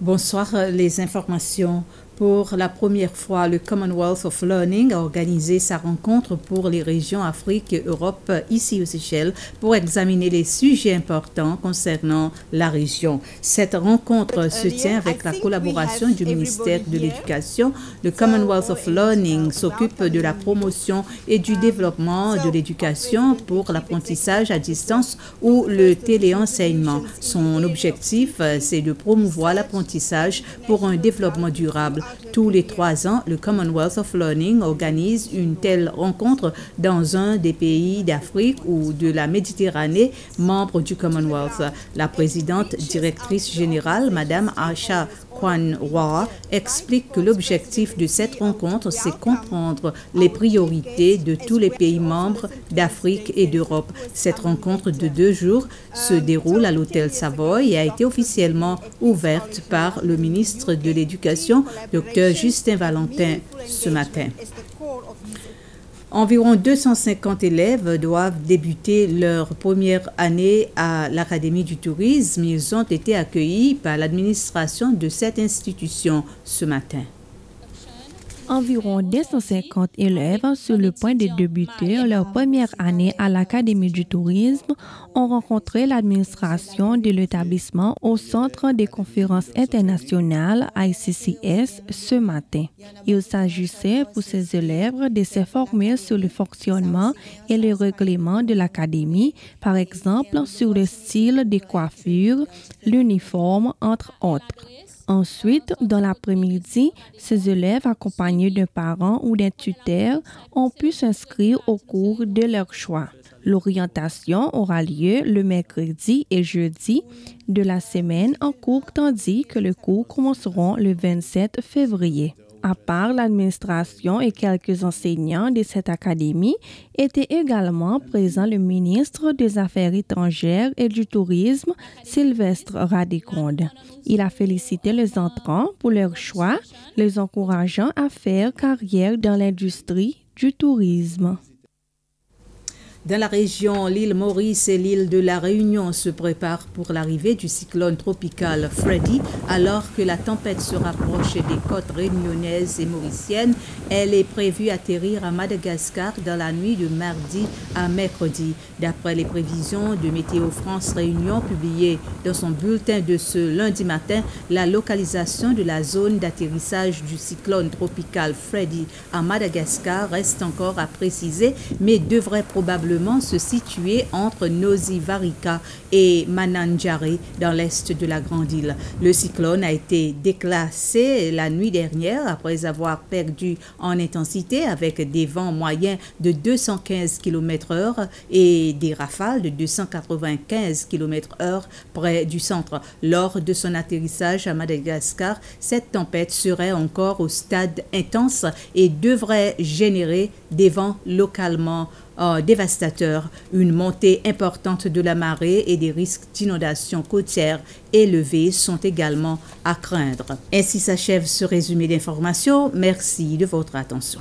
Bonsoir, les informations pour la première fois, le Commonwealth of Learning a organisé sa rencontre pour les régions Afrique et Europe ici aux Seychelles pour examiner les sujets importants concernant la région. Cette rencontre se tient avec la collaboration du ministère de l'Éducation. Le Commonwealth of Learning s'occupe de la promotion et du développement de l'éducation pour l'apprentissage à distance ou le téléenseignement. Son objectif, c'est de promouvoir l'apprentissage pour un développement durable. Tous les trois ans, le Commonwealth of Learning organise une telle rencontre dans un des pays d'Afrique ou de la Méditerranée membres du Commonwealth. La présidente directrice générale, Madame Asha Kwan Hua, explique que l'objectif de cette rencontre, c'est comprendre les priorités de tous les pays membres d'Afrique et d'Europe. Cette rencontre de deux jours se déroule à l'hôtel Savoy et a été officiellement ouverte par le ministre de l'Éducation, Dr Justin Valentin, ce matin. Environ 250 élèves doivent débuter leur première année à l'Académie du tourisme. Ils ont été accueillis par l'administration de cette institution ce matin. Environ 250 élèves sur le point de débuter leur première année à l'Académie du tourisme ont rencontré l'administration de l'établissement au Centre des conférences internationales ICCS ce matin. Il s'agissait pour ces élèves de se former sur le fonctionnement et le règlement de l'Académie, par exemple sur le style de coiffure, l'uniforme, entre autres. Ensuite, dans l'après-midi, ces élèves accompagnés d'un parent ou d'un tuteur ont pu s'inscrire au cours de leur choix. L'orientation aura lieu le mercredi et jeudi de la semaine en cours tandis que les cours commenceront le 27 février. À part l'administration et quelques enseignants de cette académie, était également présent le ministre des Affaires étrangères et du Tourisme, Sylvestre Radiconde. Il a félicité les entrants pour leur choix, les encourageant à faire carrière dans l'industrie du tourisme. Dans la région, l'île Maurice et l'île de la Réunion se préparent pour l'arrivée du cyclone tropical Freddy. Alors que la tempête se rapproche des côtes réunionnaises et mauriciennes, elle est prévue atterrir à Madagascar dans la nuit de mardi à mercredi. D'après les prévisions de Météo France Réunion publiées dans son bulletin de ce lundi matin, la localisation de la zone d'atterrissage du cyclone tropical Freddy à Madagascar reste encore à préciser, mais devrait probablement se situer entre Nosy-Varika et Mananjare dans l'est de la Grande Île. Le cyclone a été déclassé la nuit dernière après avoir perdu en intensité avec des vents moyens de 215 km/h et des rafales de 295 km/h près du centre. Lors de son atterrissage à Madagascar, cette tempête serait encore au stade intense et devrait générer des vents localement euh, dévastateur, une montée importante de la marée et des risques d'inondation côtière élevés sont également à craindre. Ainsi s'achève ce résumé d'informations. Merci de votre attention.